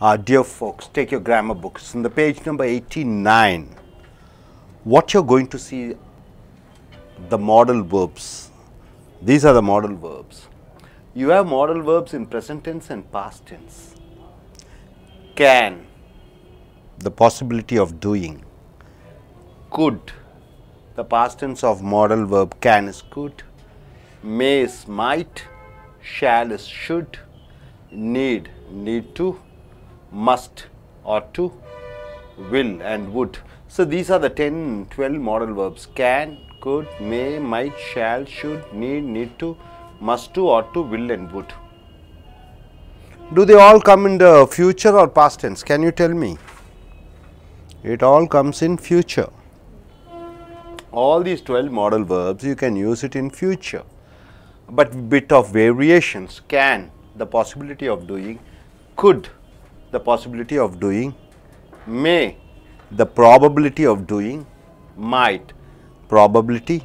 Uh, dear folks, take your grammar books. In the page number 89, what you're going to see the modal verbs. These are the modal verbs. You have modal verbs in present tense and past tense. Can, the possibility of doing. Could, the past tense of modal verb can is could. May is might. Shall is should. Need, need to. Must, ought to. Will and would. So these are the 10, 12 modal verbs. Can, could, may, might, shall, should, need, need to, must to, ought to, will and would. Do they all come in the future or past tense? Can you tell me? It all comes in future. All these 12 modal verbs you can use it in future, but bit of variations. Can, the possibility of doing, could, the possibility of doing, may, the probability of doing, might, probability,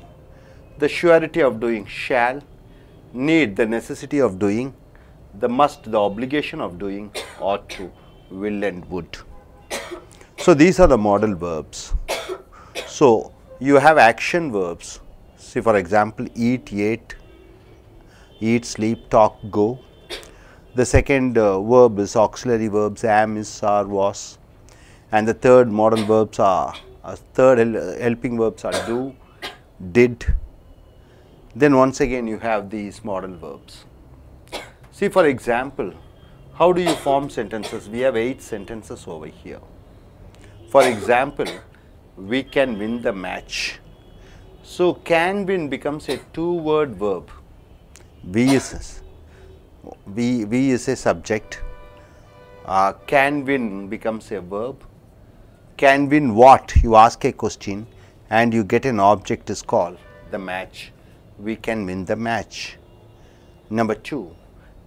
the surety of doing, shall, need, the necessity of doing, the must, the obligation of doing, ought to, will and would. So, these are the modal verbs. So, you have action verbs. See for example, eat, ate, eat, sleep, talk, go. The second uh, verb is auxiliary verbs am, is, are, was. And the third modal verbs are, uh, third hel helping verbs are do, did. Then once again you have these modal verbs. See for example, how do you form sentences? We have 8 sentences over here. For example, we can win the match. So, can win becomes a two word verb. We is, we, we is a subject. Uh, can win becomes a verb. Can win what? You ask a question and you get an object is called the match. We can win the match. Number 2,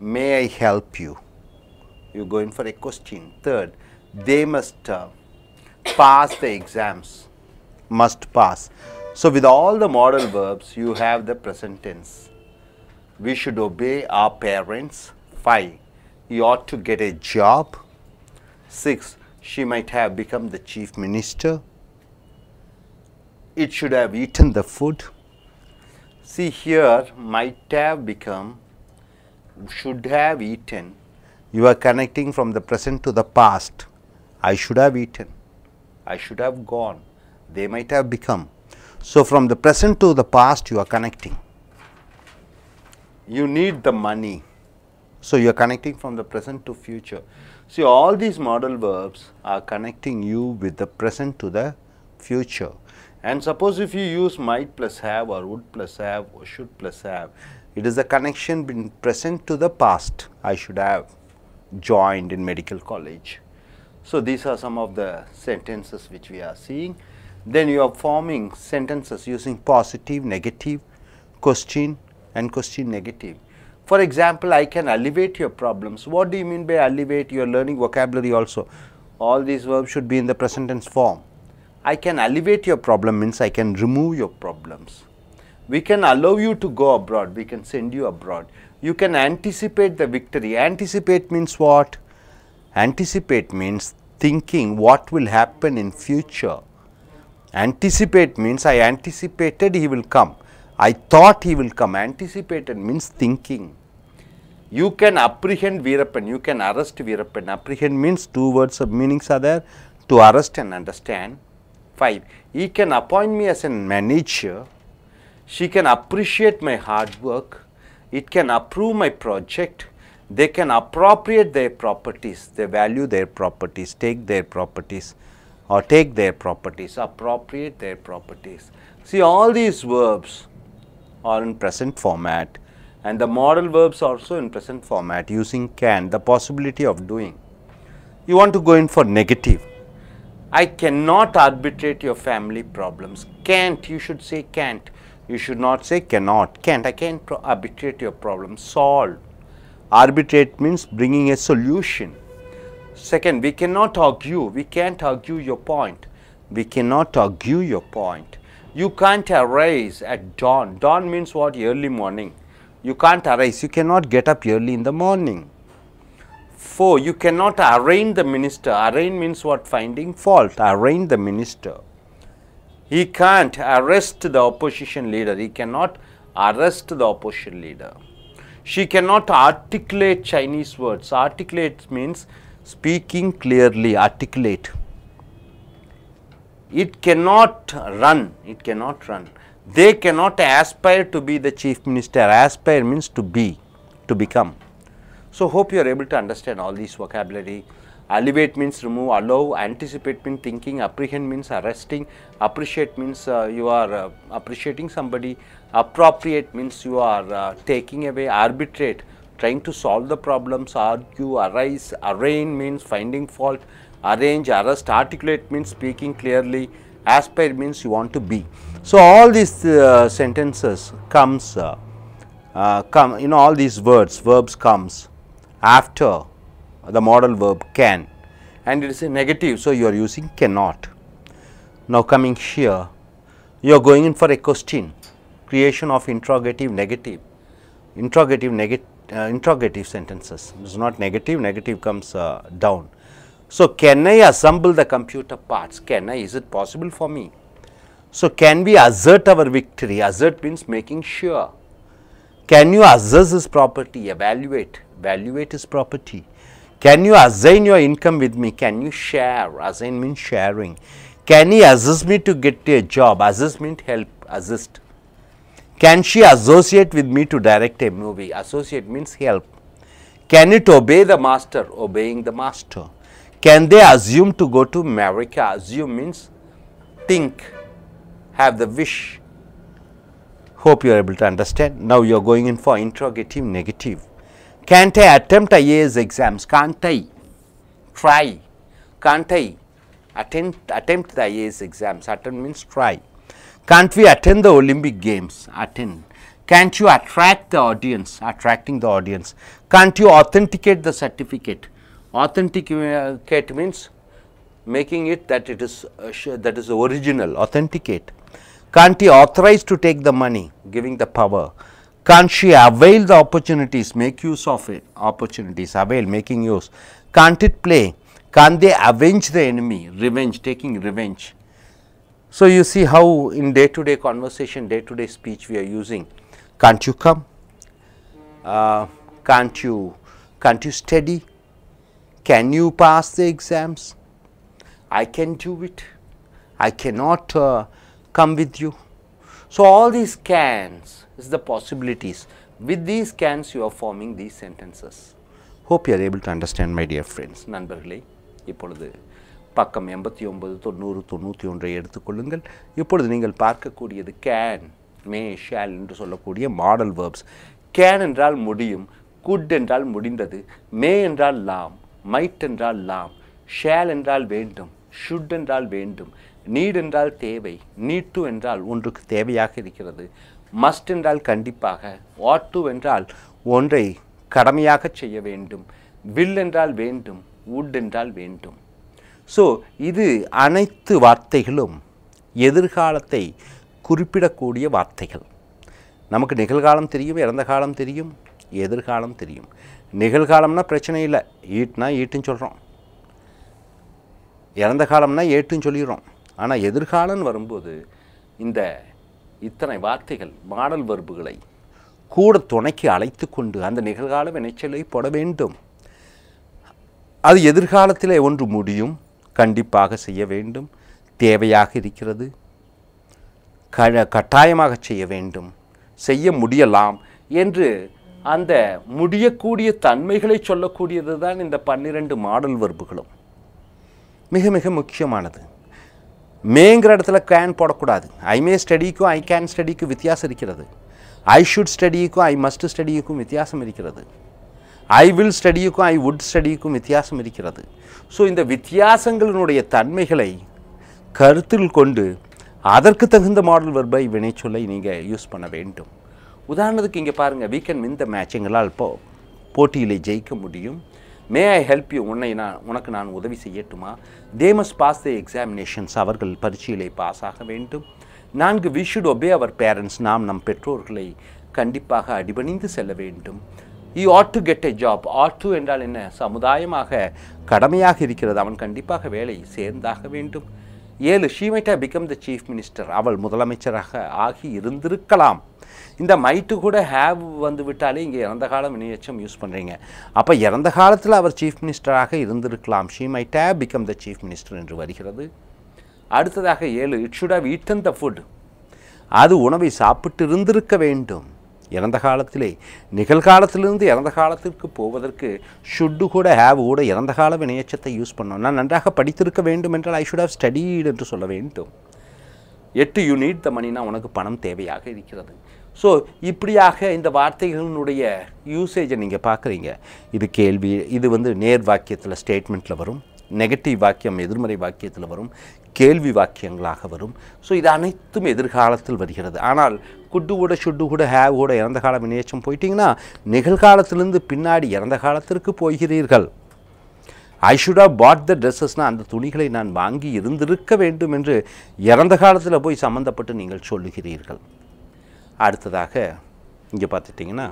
may I help you? You go in for a question. Third, they must uh, pass the exams, must pass. So, with all the modal verbs, you have the present tense. We should obey our parents. 5. You ought to get a job. 6. She might have become the chief minister. It should have eaten the food. See here, might have become, should have eaten. You are connecting from the present to the past. I should have eaten. I should have gone. They might have become. So, from the present to the past, you are connecting. You need the money. So, you are connecting from the present to future. See, all these modal verbs are connecting you with the present to the future. And suppose if you use might plus have or would plus have or should plus have, it is a connection between present to the past. I should have joined in medical college. So, these are some of the sentences which we are seeing. Then you are forming sentences using positive, negative, question and question negative. For example, I can alleviate your problems. What do you mean by alleviate? You are learning vocabulary also. All these verbs should be in the present tense form. I can alleviate your problem means I can remove your problems. We can allow you to go abroad. We can send you abroad. You can anticipate the victory. Anticipate means what? Anticipate means thinking what will happen in future. Anticipate means I anticipated he will come. I thought he will come. Anticipated means thinking. You can apprehend Veerappan, you can arrest Veerappan. Apprehend means two words of meanings are there to arrest and understand. 5. He can appoint me as a manager. She can appreciate my hard work. It can approve my project. They can appropriate their properties. They value their properties, take their properties or take their properties, appropriate their properties. See all these verbs are in present format and the modal verbs also in present format using can, the possibility of doing. You want to go in for negative. I cannot arbitrate your family problems. Can't, you should say can't. You should not say cannot. Can't, I can't arbitrate your problem. Solve. Arbitrate means bringing a solution. Second, we cannot argue. We can't argue your point. We cannot argue your point. You can't arise at dawn. Dawn means what? Early morning. You can't arise. You cannot get up early in the morning. 4. You cannot arraign the minister. Arraign means what? Finding fault. Arraign the minister. He can't arrest the opposition leader. He cannot arrest the opposition leader. She cannot articulate Chinese words. Articulate means speaking clearly, articulate. It cannot run. It cannot run. They cannot aspire to be the chief minister. Aspire means to be, to become. So, hope you are able to understand all these vocabulary. Elevate means remove, allow, anticipate means thinking, apprehend means arresting, appreciate means uh, you are uh, appreciating somebody, appropriate means you are uh, taking away, arbitrate, trying to solve the problems, argue, arise, arraign means finding fault, arrange, arrest, articulate means speaking clearly, aspire means you want to be. So, all these uh, sentences comes, uh, uh, come, you know all these words, verbs comes after the modal verb can and it is a negative. So, you are using cannot. Now, coming here, you are going in for a question, creation of interrogative negative, interrogative negative, uh, interrogative sentences. It is not negative, negative comes uh, down. So, can I assemble the computer parts? Can I? Is it possible for me? So, can we assert our victory? Assert means making sure. Can you assess this property? Evaluate. Evaluate his property. Can you assign your income with me? Can you share? Assign means sharing. Can he assist me to get a job? Assist means help, assist. Can she associate with me to direct a movie? Associate means help. Can it obey the master? Obeying the master. Can they assume to go to America? Assume means think, have the wish. Hope you are able to understand. Now you are going in for interrogative negative. Can't I attempt IAS exams? Can't I try? Can't I attempt, attempt the IAS exams? Attempt means try. Can't we attend the Olympic Games? Attend. Can't you attract the audience? Attracting the audience. Can't you authenticate the certificate? Authenticate means making it that it is uh, that is original. Authenticate. Can't he authorize to take the money? Giving the power. Can't she avail the opportunities? Make use of it. Opportunities. Avail. Making use. Can't it play? Can't they avenge the enemy? Revenge. Taking revenge. So, you see how in day to day conversation, day to day speech we are using. Can't you come? Uh, can't you, can't you study? Can you pass the exams? I can do it. I cannot uh, come with you. So, all these cans is the possibilities. With these cans you are forming these sentences. Hope you are able to understand my dear friends. நண்பர்களே இப்பொழுது பக்கம் எண்பத்தி ஒன்பது தொண்ணூறு தொண்ணூற்றி ஒன்றை எடுத்துக்கொள்ளுங்கள் இப்பொழுது நீங்கள் பார்க்கக்கூடியது கேன் மே ஷேல் என்று சொல்லக்கூடிய மாடல் வேர்ப்ஸ் கேன் என்றால் முடியும் குட் என்றால் முடிந்தது மே என்றால் லாம் மைட் என்றால் லாம் ஷேல் என்றால் வேண்டும் ஷுட் என்றால் வேண்டும் நீட் என்றால் தேவை நீட் டு என்றால் ஒன்றுக்கு தேவையாக இருக்கிறது. மஸ்ட் என்றால் கண்டிப்பாக வாட் டு என்றால் ஒன்றை கடமையாக செய்ய வேண்டும் வில் என்றால் வேண்டும் உட் என்றால் வேண்டும். ஸோ இது அனைத்து வார்த்தைகளும் எதிர்காலத்தை குறிப்பிடக்கூடிய வார்த்தைகள். நமக்கு நிகழ்காலம் தெரியும் இறந்த காலம் தெரியும் எதிர்காலம் தெரியும். நிகழ்காலம்னா பிரச்சனை இல்லை. ஈட்னா ஈட்டுன்னு சொல்கிறோம் இறந்த காலம்னா ஏட்டுன்னு சொல்லிடுறோம். ஆனால் எதிர்காலம்னு வரும்போது இந்த இத்தனை வார்த்தைகள் மாடல் வர்புகளை கூட துணைக்கு அழைத்து கொண்டு அந்த நிகழ்கால வினைச்சலை போட வேண்டும். அது எதிர்காலத்தில் ஒன்று முடியும். கண்டிப்பாக செய்ய வேண்டும். தேவையாக இருக்கிறது. க கட்டாயமாக செய்ய வேண்டும். செய்ய முடியலாம் என்று அந்த முடியக்கூடிய தன்மைகளை சொல்லக்கூடியது தான் இந்த பன்னிரண்டு மாடல் வர்புகளும். மிக மிக முக்கியமானது. மேங்கிற இடத்துல கேன் போடக்கூடாது. ஐ மே ஸ்டடிக்கும் ஐ கேன் ஸ்டடிக்கும் வித்தியாசம் இருக்கிறது. ஐ ஷுட் ஸ்டடிக்கும் ஐ மஸ்ட் ஸ்டடிக்கும் வித்தியாசம் இருக்கிறது. ஐ வில் ஸ்டடிக்கும் ஐ வுட் ஸ்டடிக்கும் வித்தியாசம் இருக்கிறது. ஸோ இந்த வித்தியாசங்களினுடைய தன்மைகளை கருத்தில் கொண்டு அதற்கு தகுந்த மாடல் வர்பை வினைச்சொல்லை நீங்கள் யூஸ் பண்ண வேண்டும். உதாரணத்துக்கு இங்கே பாருங்கள் வீக்கெண்ட் மின் த மேட்ச் எங்களால் இப்போ போட்டியிலே ஜெயிக்க முடியும். மே ஐ ஹெல்ப் யூ உன்னை நான் உனக்கு நான் உதவி செய்யட்டுமா? தே மஸ் பாஸ் த எக்ஸாமினேஷன்ஸ் அவர்கள் பரீட்சையிலே பாஸ் ஆக வேண்டும். நான்கு we should obey our parents நாம் நம் பெற்றோர்களை கண்டிப்பாக அடிபணிந்து செல்ல வேண்டும். He had to get a job had to என்றால் என்ன? சமுதாயமாக கடமையாக இருக்கிறது. அவன் கண்டிப்பாக வேலை சேர்ந்தாக வேண்டும். ஏழு she might have become the chief minister அவள் முதலமைச்சராக ஆகி இருந்திருக்கலாம். இந்த மைட்டு கூட ஹேவ் வந்து விட்டாலே இங்கே இறந்த காலம் வினையச்சம் யூஸ் பண்ணுறீங்க அப்போ இறந்த காலத்தில் அவர் சீஃப் மினிஸ்டராக இருந்திருக்கலாம். She might have become the chief minister என்று வருகிறது. அடுத்ததாக ஏழு it should have eaten the food அது உணவை சாப்பிட்டு இருந்திருக்க வேண்டும். இறந்த காலத்திலே நிகழ்காலத்திலிருந்து இறந்த காலத்திற்கு போவதற்கு ஷுட்டு கூட ஹேவ் கூட இறந்த கால வினையச்சத்தை யூஸ் பண்ணோம் நான் நன்றாக படித்திருக்க வேண்டும் என்றால் ஐ ஷுட் ஹவ் ஸ்டடீடு என்று சொல்ல வேண்டும். எட்டு யூ நீட் த மணினா உனக்கு பணம் தேவையாக இருக்கிறது. ஸோ இப்படியாக இந்த வார்த்தைகளினுடைய யூசேஜை நீங்கள் பார்க்குறீங்க. இது கேள்வி இது வந்து நேர் வாக்கியத்தில் ஸ்டேட்மெண்ட்டில் வரும். நெகட்டிவ் வாக்கியம் எதிர்மறை வாக்கியத்தில் வரும். கேள்வி வாக்கியங்களாக வரும். ஸோ இது அனைத்தும் எதிர்காலத்தில் வருகிறது. ஆனால் குட்டு கூட ஷுட்டு கூட ஹேவ் கூட இறந்த கால வினையச்சம் போயிட்டீங்கன்னா நிகழ்காலத்திலிருந்து பின்னாடி இறந்த காலத்திற்கு போகிறீர்கள். ஐ ஷுட் ஹவ் பாட் த ட்ரெஸ்ஸஸ்னால் அந்த துணிகளை நான் வாங்கி இருந்திருக்க வேண்டும் என்று இறந்த காலத்தில் போய் சம்மந்தப்பட்டு நீங்கள் சொல்லுகிறீர்கள். அடுத்ததாக இங்கே பார்த்துட்டிங்கன்னா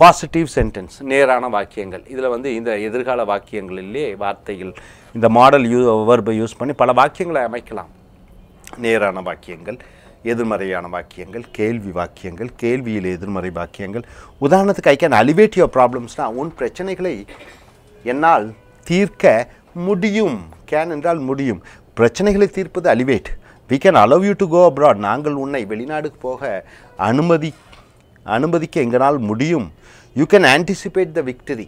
பாசிட்டிவ் சென்டென்ஸ் நேரான வாக்கியங்கள். இதில் வந்து இந்த எதிர்கால வாக்கியங்களிலே வார்த்தைகள் இந்த மாடல் யூ வர்பை யூஸ் பண்ணி பல வாக்கியங்களை அமைக்கலாம். நேரான வாக்கியங்கள் எதிர்மறையான வாக்கியங்கள் கேள்வி வாக்கியங்கள் கேள்வியில் எதிர்மறை வாக்கியங்கள். உதாரணத்துக்கு ஐ கேன் அலிவேட் யுவர் ப்ராப்ளம்ஸ்னால் உன் பிரச்சனைகளை என்னால் தீர்க்க முடியும். கேன் என்றால் முடியும். பிரச்சனைகளை தீர்ப்பது alleviate we can allow you to go abroad நாங்கள் உன்னை வெளிநாடுக்கு போக அனுமதி அனுமதிக்க எங்களால் முடியும். You can anticipate the victory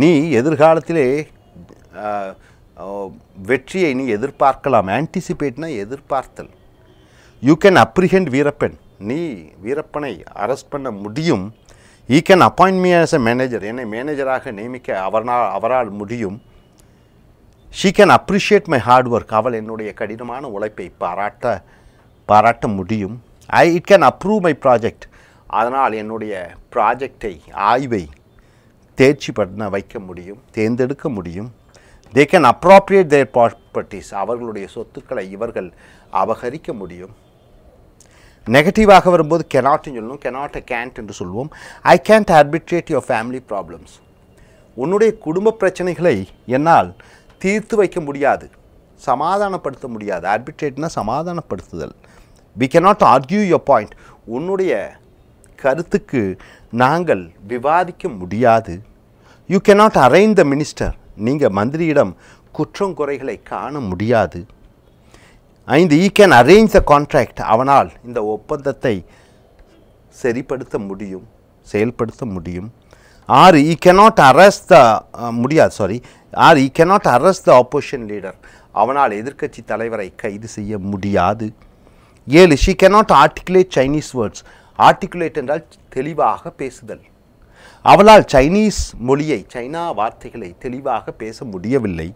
நீ எதிர்காலத்திலே வெற்றியை நீ எதிர்பார்க்கலாம். ஆன்டிசிபேட்னா எதிர்பார்த்தல். You can apprehend Veerappan. நீ வீரப்பனை அரெஸ்ட் பண்ண முடியும். He can appoint me as a manager என்னை மேனேஜராக நியமிக்க அவரால் அவரால் முடியும். She can appreciate my hard work அவள் என்னுடைய கடினமான உழைப்பை பாராட்ட பாராட்ட முடியும். I it can approve my project அதனால் என்னுடைய ப்ராஜெக்டை ஆய்வை தேர்ச்சி பண்ண வைக்க முடியும் தேர்ந்தெடுக்க முடியும். They can appropriate their properties அவர்களுடைய சொத்துக்களை இவர்கள் அபகரிக்க முடியும். நெகட்டிவாக வரும்போது கெனாட்னு சொல்லணும் கெனாட் கேண்ட் என்று சொல்வோம். I can't arbitrate your family problems உன்னுடைய குடும்ப பிரச்சனைகளை என்னால் தீர்த்து வைக்க முடியாது. சமாதானப்படுத்த முடியாது. ஆர்பிட்ரேட்னா சமாதானப்படுத்துதல். We cannot argue your point உன்னுடைய கருத்துக்கு நாங்கள் விவாதிக்க முடியாது. You cannot arrange the minister நீங்கள் மந்திரியிடம் குற்றம் குறைகளை காண முடியாது. ஐந்து he can arrange the contract அவனால் இந்த ஒப்பந்தத்தை சரிப்படுத்த முடியும் செயல்படுத்த முடியும். ஆறு ஈ cannot arrest த முடியாது sorry R he cannot arrest the opposition leader அவனால் எதிர்க்கட்சி தலைவரை கைது செய்ய முடியாது. ஏழு she cannot articulate Chinese words articulate என்றால் தெளிவாக பேசுதல். அவளால் சைனீஸ் மொழியை சைனா வார்த்தைகளை தெளிவாக பேச முடியவில்லை.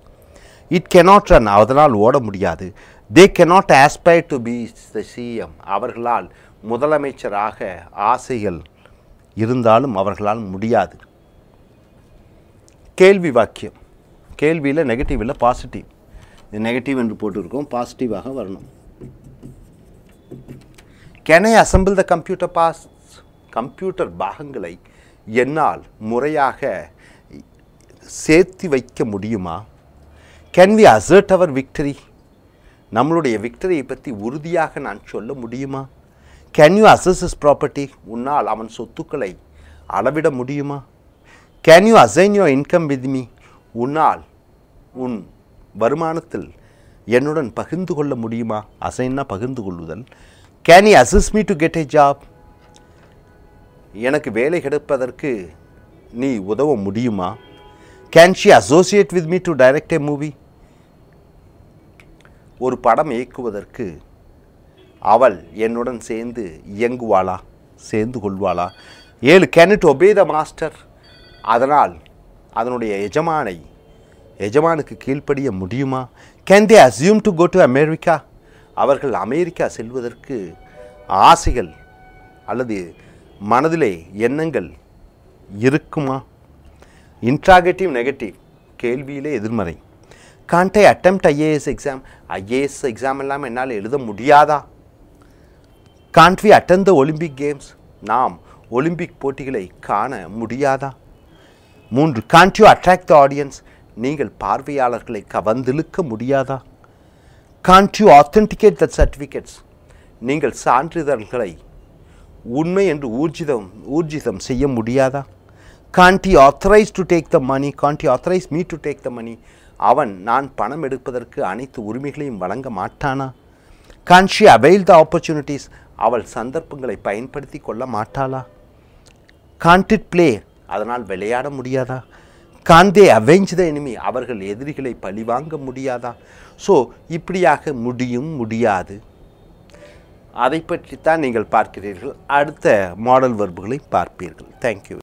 இட் கெனாட் ரன் அதனால் ஓட முடியாது. They cannot aspire to be the CM அவர்களால் முதலமைச்சராக ஆசைகள் இருந்தாலும் அவர்களால் முடியாது. கேள்வி வாக்கியம். கேள்வியில் நெகட்டிவில் பாசிட்டிவ் இது நெகட்டிவ் என்று போட்டிருக்கோம் பாசிட்டிவாக வரணும். Can I assemble the computer parts computer பாகங்களை என்னால் முறையாக சேர்த்து வைக்க முடியுமா? Can we assert our victory நம்மளுடைய விக்டரியை பற்றி உறுதியாக நான் சொல்ல முடியுமா? Can you assess his property உன்னால் அவன் சொத்துக்களை அளவிட முடியுமா? Can you assign your income with me உன்னால் உன் வருமானத்தில் என்னுடன் பகிர்ந்து கொள்ள முடியுமா? அசைன்னா பகிர்ந்து கொள்ளுதல். Can you assist me to get a job எனக்கு வேலை கிடைப்பதற்கு நீ உதவ முடியுமா? Can she associate with me to direct a movie ஒரு படம் இயக்குவதற்கு அவள் என்னுடன் சேர்ந்து இயங்குவாளா? சேர்ந்து கொள்வாளா? ஏழு can it obey the master அதனால் அதனுடைய எஜமானை எஜமானுக்கு கீழ்ப்படிய முடியுமா? Can they assume to go to America அவர்கள் அமெரிக்கா செல்வதற்கு ஆசைகள் அல்லது மனதிலே எண்ணங்கள் இருக்குமா? இன்ட்ராகேட்டிவ் நெகட்டிவ் கேள்வியிலே எதிர்மறை. Can't I attempt IAS exam IAS exam எல்லாம் என்னால் எழுத முடியாதா? Can't we attend the Olympic games நாம் ஒலிம்பிக் போட்டிகளை காண முடியாதா? மூன்று can't you attract the audience நீங்கள் பார்வையாளர்களை கவர்ந்திழுக்க முடியாதா? Can't you authenticate the certificates நீங்கள் சான்றிதழ்களை உண்மை என்று ஊர்ஜிதம் ஊர்ஜிதம் செய்ய முடியாதா? Can't he authorise to take the money can't he authorise me to take the money அவன் நான் பணம் எடுப்பதற்கு அனைத்து உரிமைகளையும் வழங்க மாட்டானா? Can she avail the opportunities அவள் சந்தர்ப்பங்களை பயன்படுத்தி கொள்ள மாட்டாளா? கான்ட் இட் ப்ளே அதனால் விளையாட முடியாதா? கான் தே அவெஞ்ச் த அவர்கள் எதிரிகளை பழிவாங்க முடியாதா? ஸோ இப்படியாக முடியும் முடியாது. அதை பற்றித்தான் நீங்கள் பார்க்கிறீர்கள். அடுத்த மாடல் வர்புகளை பார்ப்பீர்கள். தேங்க்யூ